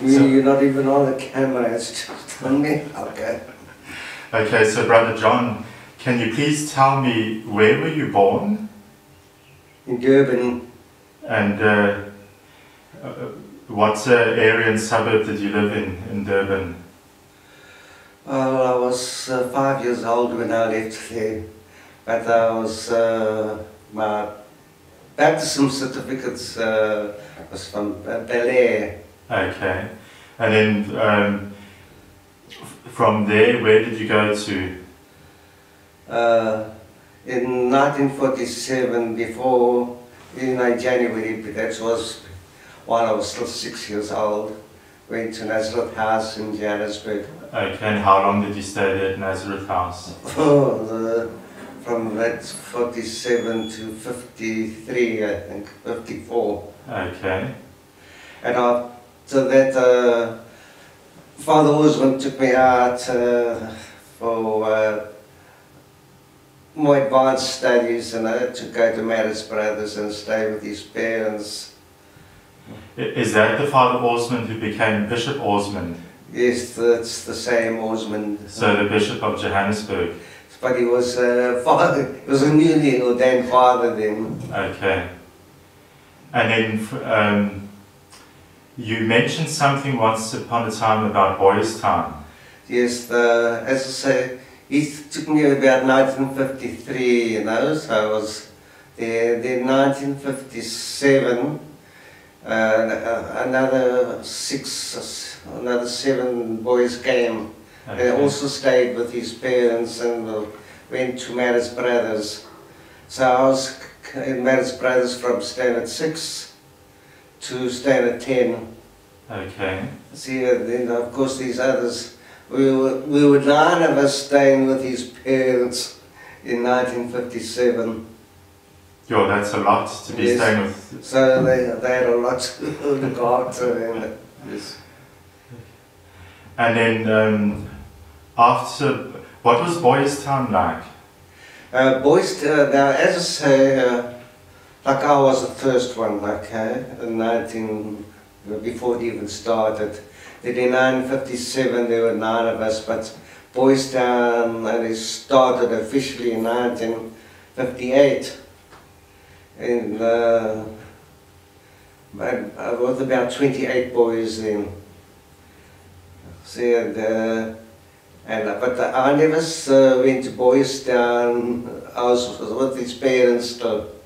You, you're not even on the camera, it's just on me. Okay. Okay, so Brother John, can you please tell me where were you born In Durban, and uh, uh, what uh, area and suburb did you live in in Durban? well, I was uh, five years old when I left there, but I was, uh, my baptism certificates uh, was from Bellair. Okay, and then um, from there, where did you go to? Uh, in 1947, before, in January, that was while I was still six years old, went to Nazareth House in Johannesburg. Okay, and how long did you stay there at Nazareth House? Oh, the, from that 47 to 53, I think, 54. Okay, And after that, uh, Father Osmond took me out uh, for uh, more advanced studies and I had to go to Marist Brothers and stay with his parents. Is that the Father Osmond who became Bishop Osmond? Yes, that's the same Osmond. So the Bishop of Johannesburg. But he was uh, father, he was a newly ordained father then. Okay. And then um, you mentioned something once upon a time about Boys Town. Yes, the, as I say, he took me about 1953, you know, so I was there. Then 1957, uh, uh, another six, another seven boys came. They also stayed with his parents and went to Marist Brothers. So I was in Marist Brothers from standard 6 to standard 10. Okay. See, then of course these others, we were, we were nine of us staying with his parents in 1957. Yo, that's a lot to be Yes. staying with. So they, they had a lot to look after. And, yes. And then um, after, what was Boys Town like? Uh, boys, uh, now as I say, uh, I was the first one, okay, in 19, before it even started. Then in 1957 there were nine of us, but Boys Town and it started officially in 1958. And uh, I I was about 28 boys then. See, and, uh, and uh, but I never uh, went to Boys Town. I was with his parents still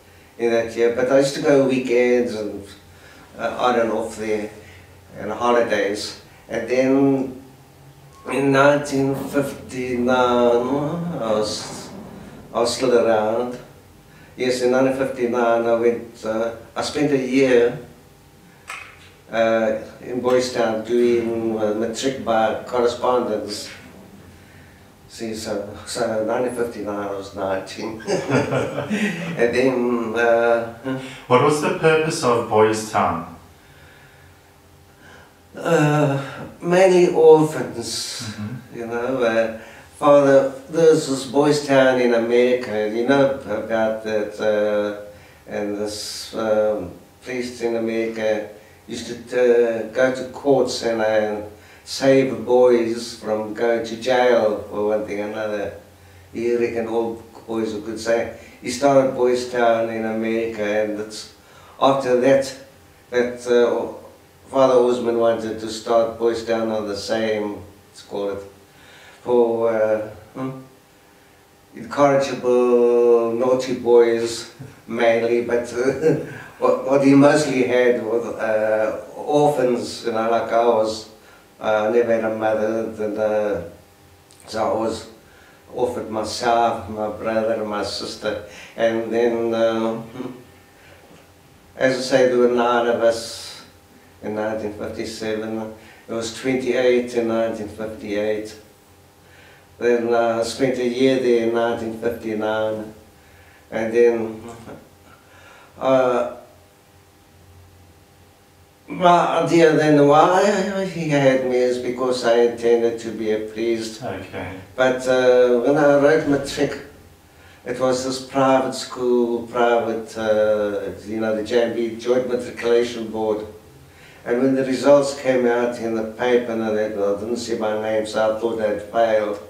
in that year, but I used to go weekends and uh, on and off there and holidays. And then in 1959, I was, I was still around. Yes, in 1959 I went, uh, I spent a year uh, in Boys Town doing uh, matric by correspondence. See, so, so 1959 I was 19. and then, uh, What was the purpose of Boys Town? uh, mainly orphans, Mhm. you know. Uh, Father, there's this boys town in America, you know about that, uh, and this um, priest in America used to uh, go to courts and uh, save boys from going to jail for one thing or another. He reckoned all boys were good. So he started Boys Town in America, and it's after that that uh, Father Osmond wanted to start Boys Town on the same, let's call it, for uh, hmm, incorrigible, naughty boys mainly, but uh, what, what he mostly had was uh, orphans, you know, like was. I never had a mother, and, uh, so I was offered myself, my brother and my sister, and then, uh, as I say, there were nine of us in 1957. There was 28 in 1958. Then uh, I spent a year there in 1959. And then uh, my idea then why he had me is because I intended to be a priest. Okay. But uh, when I wrote matric, it was this private school, private, uh, you know, the JMB Joint Matriculation Board. And when the results came out in the paper, and I didn't see my name, so I thought I'd failed.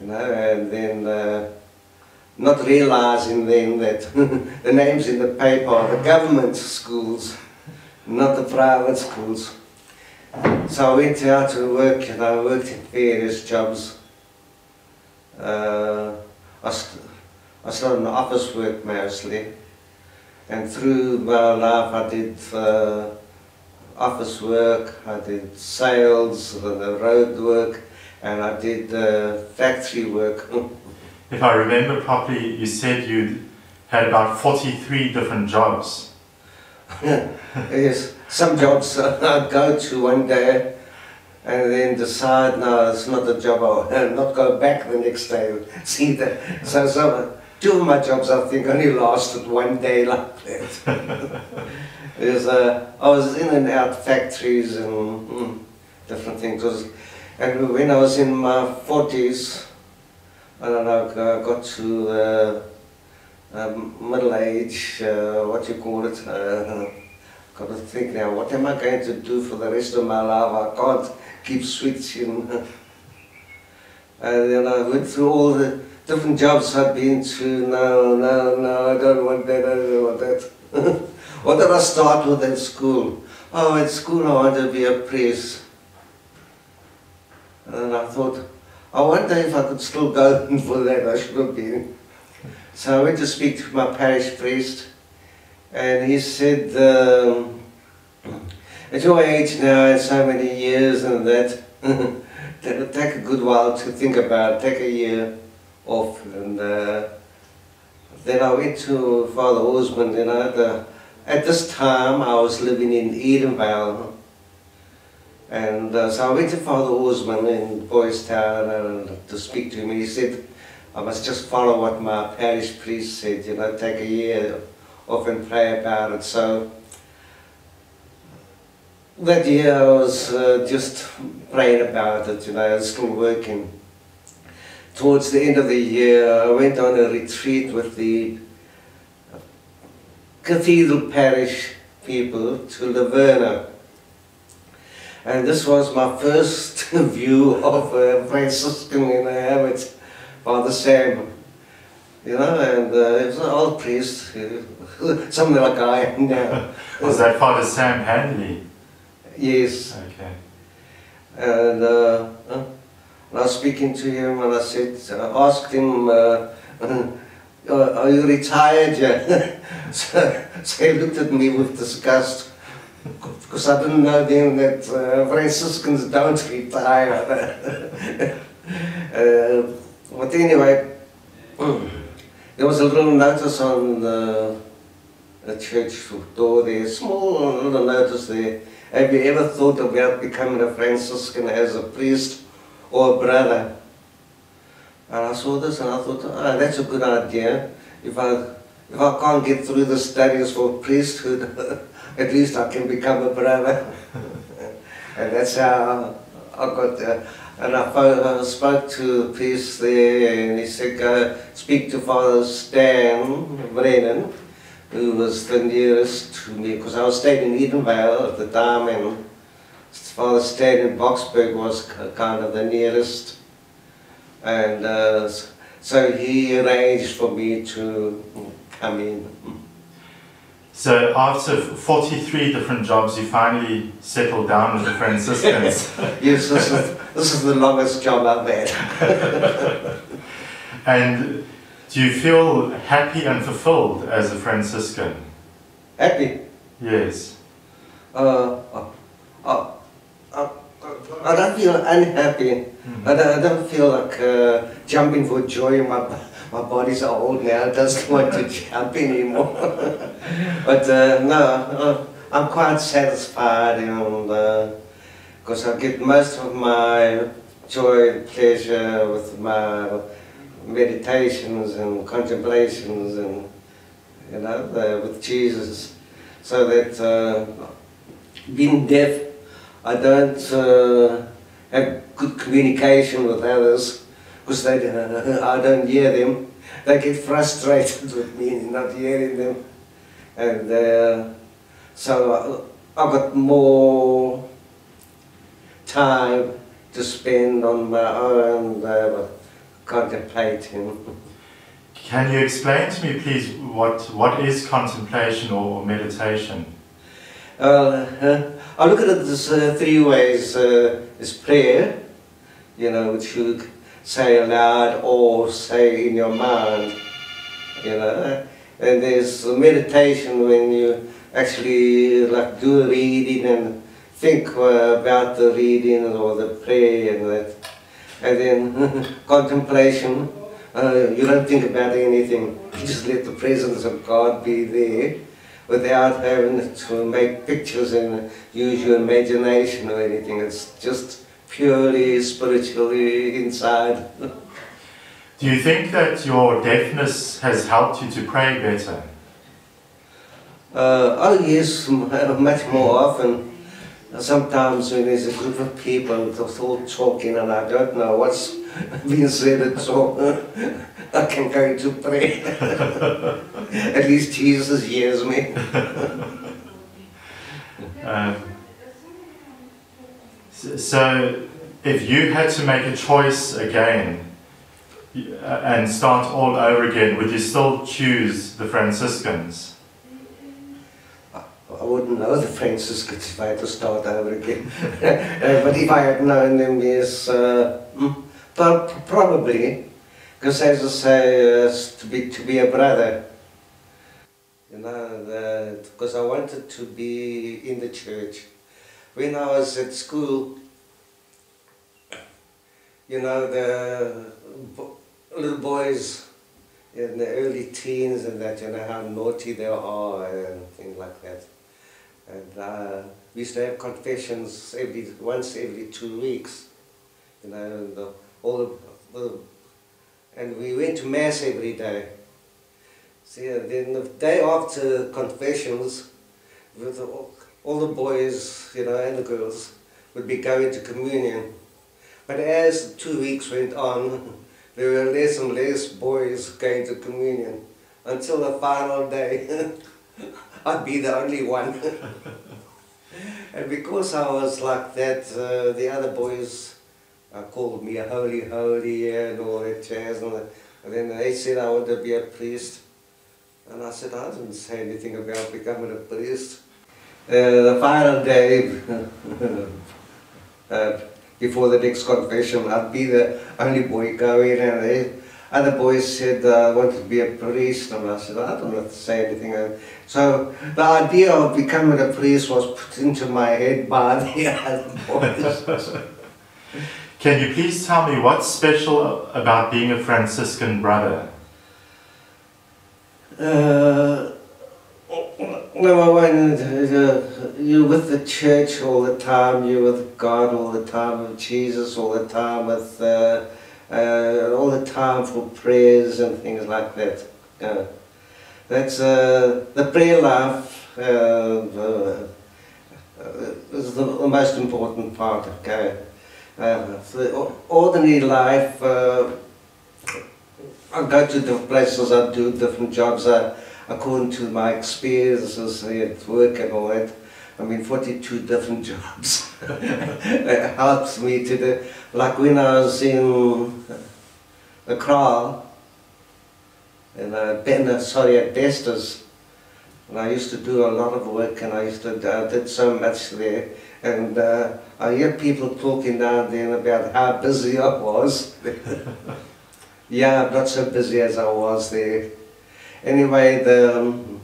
You know, and then uh, not realizing then that the names in the paper are the government schools, not the private schools. So I went out to work and I worked in various jobs. Uh, I, st I started in office work mostly. And through my life I did uh, office work, I did sales, the road work, and I did uh, factory work. if I remember properly, you said you had about 43 different jobs. yes, some jobs I'd go to one day and then decide, no, it's not a job, I'll not go back the next day. See that? So, so two of my jobs I think only lasted one day like that. Uh, I was in and out factories and mm, different things. And when I was in my 40s, I don't know, I got to uh, um, middle age, uh, what you call it, uh, got to think now, what am I going to do for the rest of my life? I can't keep switching. and then I went through all the different jobs I've been to. No, no, no, I don't want that, I don't want that. what did I start with at school? Oh, at school I wanted to be a priest. And I thought, I wonder if I could still go for that, I should have been. So I went to speak to my parish priest, and he said, um, at your age now, and so many years and that, take a good while to think about take a year off. And uh, then I went to Father Osmond, you know, the, at this time I was living in Edenvale, and uh, so I went to Father Osmond in Boys Town and to speak to him. And he said, I must just follow what my parish priest said, you know, take a year off and pray about it. So that year I was uh, just praying about it, you know, I was still working. Towards the end of the year, I went on a retreat with the Cathedral Parish people to Laverna and this was my first view of a Franciscan in a habit, Father Sam. You know, and uh, was an old priest, something like I am now. was that Father Sam Handley? Yes. Okay. And uh, I was speaking to him and I said, I asked him, uh, are you retired yet? so, so he looked at me with disgust because I didn't know then that uh, Franciscans don't retire. uh, but anyway, there was a little notice on the, the church door there, small little notice there. Have you ever thought about becoming a Franciscan as a priest or a brother? And I saw this and I thought, oh, that's a good idea. If I, if I can't get through the studies for priesthood, at least I can become a brother. and that's how I got there. And I spoke to priest there and he said, go speak to Father Stan Brennan, who was the nearest to me, because I was staying in Edenvale at the time and Father Stan in Boksburg was kind of the nearest. And uh, so he arranged for me to come in. So after 43 different jobs, you finally settled down with the Franciscans. yes, this is, this is the longest job I've had. and do you feel happy and fulfilled as a Franciscan? Happy? Yes. Uh, uh, uh, uh I don't feel unhappy. Mm -hmm. I, don't, I, don't, feel like uh, jumping for joy in my my body's old now, it doesn't want to jump anymore. but uh, no, I'm quite satisfied and because I get most of my joy and pleasure with my meditations and contemplations and you know with Jesus so that uh, being deaf I don't uh, have good communication with others because they, uh, I don't hear them. They get frustrated with me not hearing them. And uh, so I, I've got more time to spend on my own uh, contemplating. Can you explain to me, please, what, what is contemplation or meditation? Uh, I look at it as uh, three ways. Uh, is prayer, you know, which you say aloud or say in your mind, you know. And there's meditation when you actually like do reading and think uh, about the reading or the prayer and that. And then contemplation, uh, you don't think about anything. You just let the presence of God be there without having to make pictures and use your imagination or anything. It's just purely spiritually inside. Do you think that your deafness has helped you to pray better? Uh, oh yes, much more often. Sometimes when there's a group of people, they're all talking and I don't know what's being said at all. I can go to pray. At least Jesus hears me. um, so, if you had to make a choice again uh, and start all over again, would you still choose the Franciscans? I wouldn't know the Franciscans if I had to start over again. uh, but if I had known them, yes, uh, mm, probably. Because as I say, uh, to be to be a brother, you know, because I wanted to be in the church. When I was at school, you know, the little boys in the early teens and that, you know, how naughty they are and things like that. And uh, we used to have confessions every once every two weeks, you know, and the, all the, the, and we went to mass every day. See, then the day after confessions, with all, all the boys, you know, and the girls would be going to communion. But as two weeks went on, there were less and less boys going to communion until the final day. I'd be the only one. and because I was like that, uh, the other boys uh, called me a holy, holy and all that jazz. And, and then they said I wanted to be a priest. And I said, I didn't say anything about becoming a priest. Uh, the final day, uh, before the next confession, I'd be the only boy going and they other boys said uh, I wanted to be a priest, and I said, I don't have to say anything. So the idea of becoming a priest was put into my head by the other boys. Can you please tell me what's special about being a Franciscan brother? Uh, number one, uh, you're with the church all the time, you're with God all the time, with Jesus all the time, with uh, uh, all the time for prayers and things like that. Uh, that's uh, the prayer life uh, is the, the, most important part. Okay, the ordinary life. I go to different places. I do different jobs. According to my experiences at work and all that. I mean, 42 different jobs. it helps me to do, like when I was in the crowd, and uh, Ben, sorry, at Bestas, and I used to do a lot of work and I used to, I did so much there. And uh, I hear people talking down then about how busy I was. yeah, I'm not so busy as I was there. Anyway, the, um,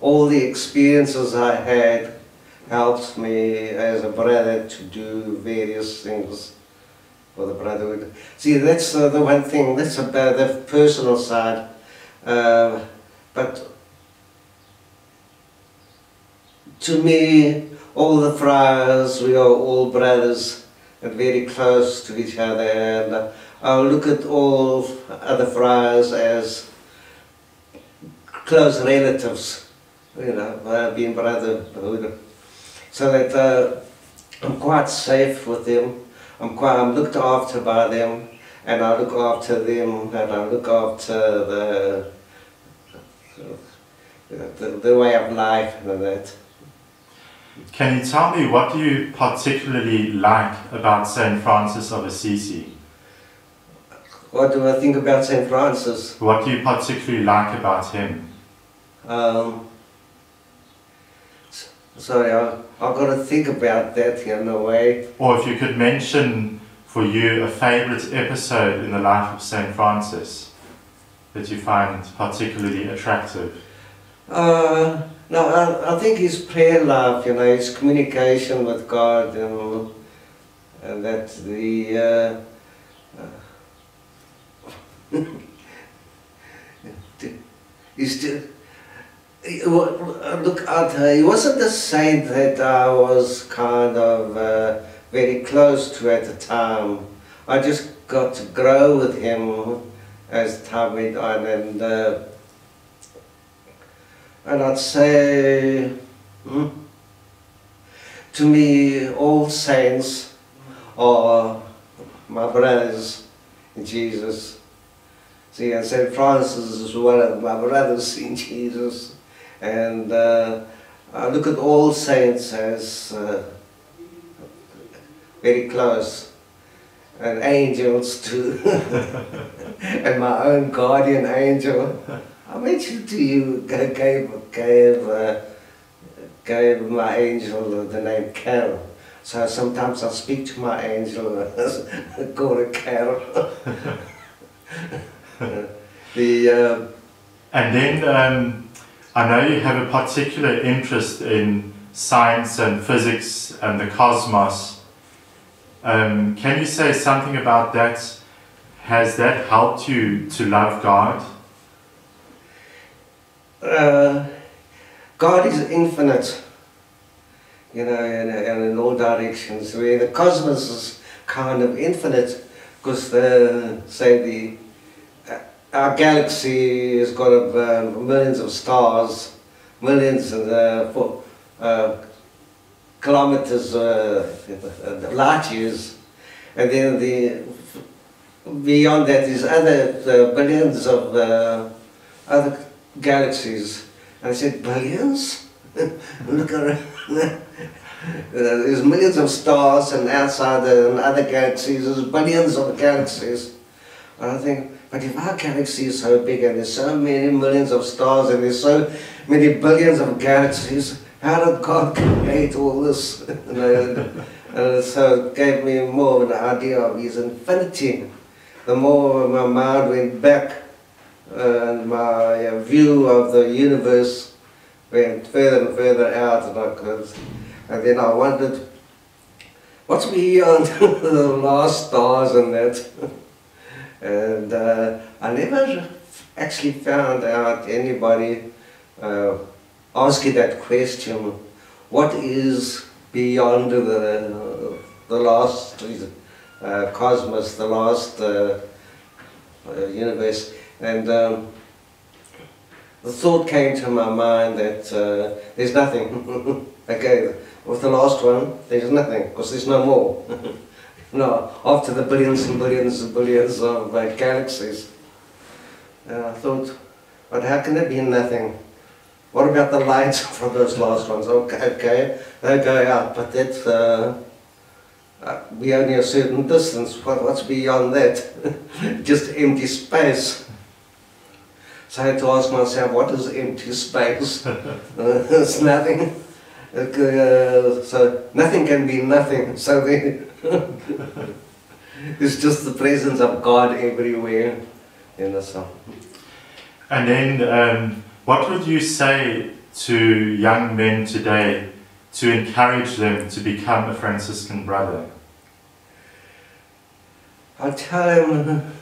all the experiences I had helped me as a brother to do various things for the brotherhood. See, that's uh, the one thing, that's about the personal side. Uh, but to me, all the friars, we are all brothers and very close to each other. And I look at all other friars as close relatives, you know, uh, being brotherhood so that uh, I'm quite safe with them. I'm quite I'm looked after by them, and I look after them, and I look after the the, the way of life and that. Can you tell me what do you particularly like about St. Francis of Assisi? What do I think about St. Francis? What do you particularly like about him? Um, I, I've got to think about that in a way. Or if you could mention for you a favorite episode in the life of St. Francis that you find particularly attractive. Uh, no, I, I think his prayer life, you know, his communication with God, you know, and that the uh, uh, he's still. he wa- Look at her. He wasn't the saint that I was kind of uh, very close to at the time. I just got to grow with him as time went on, and uh, and I'd say, hmm, to me, all saints are my brothers in Jesus. See, and St. Francis is one of my brothers in Jesus. And uh, I look at all saints as uh, very close. And angels too. and my own guardian angel. I mentioned to you, gave, gave, uh, gave my angel the name Carol. So sometimes I speak to my angel, call her Carol. the, uh, And then um, I know you have a particular interest in science and physics and the cosmos. Um, can you say something about that? Has that helped you to love God? uh, God is infinite, you know, and, and in all directions. Where the cosmos is kind of infinite, because the say the our galaxy has got uh, millions of stars, millions of uh, uh, kilometers, uh, light years, and then the beyond that is other uh, billions of other galaxies. And I said, billions? Look around. There's millions of stars and outside and other galaxies, there's billions of galaxies. And I think, but if our galaxy is so big and there's so many millions of stars and there's so many billions of galaxies, how did God create all this? And so it gave me more of an idea of His infinity. The more my mind went back and my uh, view of the universe went further and further out and I could, and then I wondered, what's beyond the last stars and that? and uh, I never actually found out anybody uh, asking that question, what is beyond the, the last uh, cosmos, the last uh, uh, universe? And um, the thought came to my mind that uh, there's nothing. okay, with the last one, there's nothing, because there's no more. no, after the billions and billions and billions of uh, galaxies. And I thought, but how can there be nothing? What about the lights from those last ones? Okay, okay, they go out, but that's uh, uh, be only a certain distance. What, what's beyond that? Just empty space. So I had to ask myself, what is empty space? uh, it's nothing. Uh, so nothing can be nothing. So then it's just the presence of God everywhere. You know, so. And then, um, what would you say to young men today to encourage them to become a Franciscan brother? I tell them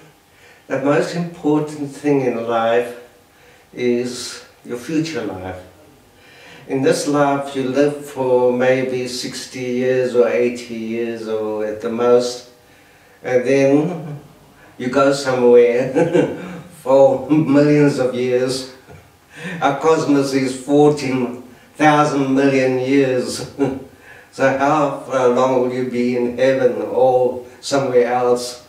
the most important thing in life is your future life. In this life, you live for maybe 60 years or 80 years or at the most, and then you go somewhere for millions of years. Our cosmos is 14,000 million years. so how long will you be in heaven or somewhere else?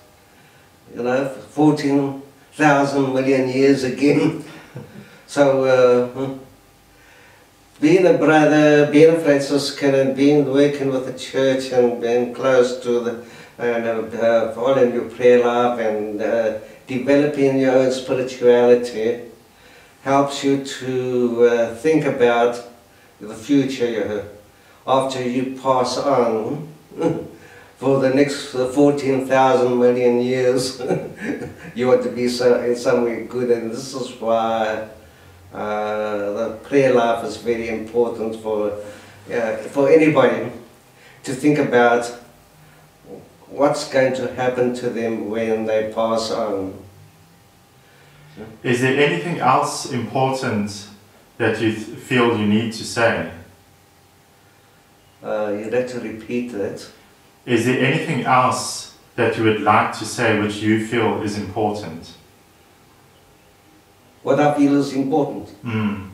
You know, 14,000 million years again. So, uh, being a brother, being a Franciscan, and being working with the church and being close to the and uh, following your prayer life and uh, developing your own spirituality helps you to uh, think about the future after you pass on for the next 14,000 million years you want to be so, in some way good and this is why uh, the prayer life is very important for, uh, for anybody to think about what's going to happen to them when they pass on. Is there anything else important that you feel you need to say? Uh, you'd have to repeat it. Is there anything else that you would like to say which you feel is important? What I feel is important. Mm.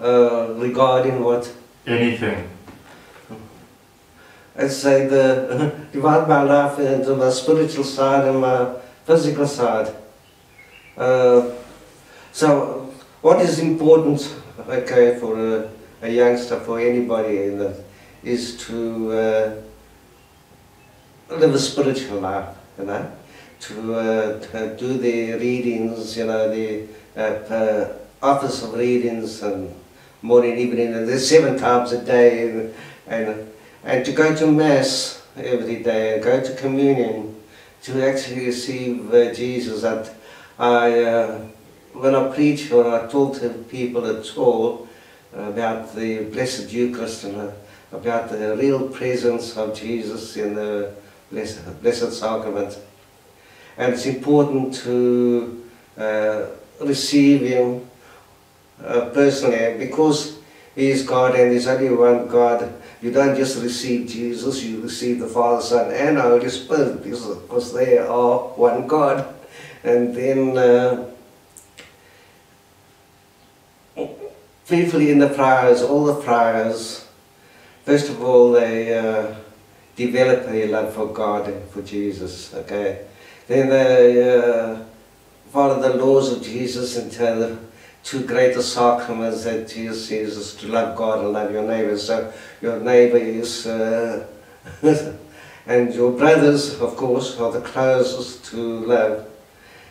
Uh, regarding what? Anything. I'd say the divide my life into my spiritual side and my physical side. Uh, so, what is important, okay, for a, a youngster, for anybody in that, is to uh, live a spiritual life, you know, to, uh, do the readings, you know, the uh, office of readings and morning, evening, and there's seven times a day, and, and, and to go to Mass every day, and go to communion, to actually receive uh, Jesus. That I, uh, when I preach or I talk to people at all about the Blessed Eucharist and uh, about the real presence of Jesus in the Blessed, Blessed Sacrament. And it's important to uh, receive Him uh, personally because He is God and there's only one God. You don't just receive Jesus, you receive the Father, Son, and Holy Spirit because they are one God. And then uh, faithfully in the prayers, all the prayers, first of all they uh, develop their love for God and for Jesus, okay? Then they uh, follow the laws of Jesus and tell the two greatest sacraments that Jesus says is to love God and love your neighbor. So your neighbor is, uh, and your brothers, of course, are the closest to love.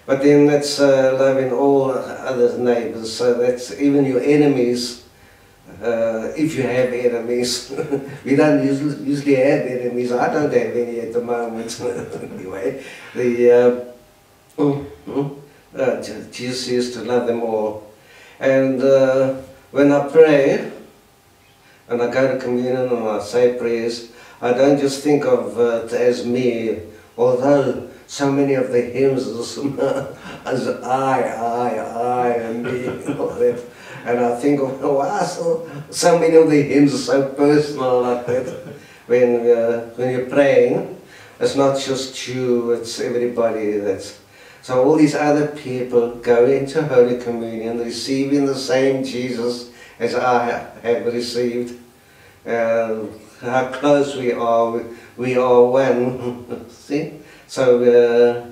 But then that's uh, loving all other neighbors, so that's even your enemies, uh, if you have enemies. we don't usually, usually have enemies. I don't have any at the moment. anyway, the uh, mm, mm, uh, Jesus to love them all. And uh, when I pray, and I go to communion and I say prayers, I don't just think of it as me, although so many of the hymns as I, I, I, and me, and I think, oh, wow, so, so many of the hymns are so personal like that. When, uh, when you're praying, it's not just you, it's everybody that's... So all these other people go into Holy Communion receiving the same Jesus as I have received. Uh, how close we are, we, we are one, see? So uh,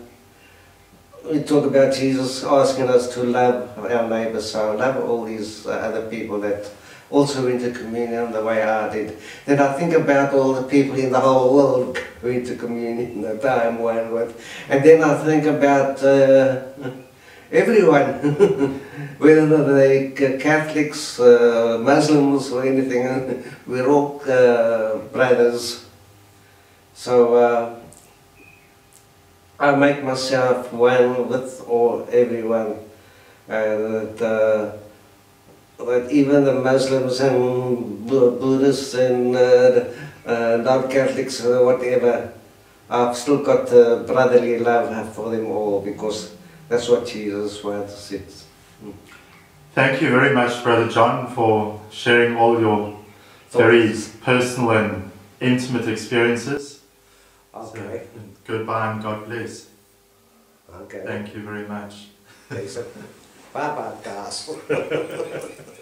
we talk about Jesus asking us to love our neighbours, so love all these uh, other people that also went to communion the way I did. Then I think about all the people in the whole world who went to communion that I'm one with. And then I think about uh, everyone, whether they're Catholics, uh, Muslims or anything, we're all uh, brothers. So uh, I make myself one with all everyone. And that, uh, that even the Muslims and Buddhists and uh, uh, non-Catholics or whatever, I've still got brotherly love for them all because that's what Jesus wants. It's, Thank you very much, Brother John, for sharing all your very personal and intimate experiences. Okay. So, goodbye and God bless. Okay. Thank you very much. Bye bye, guys.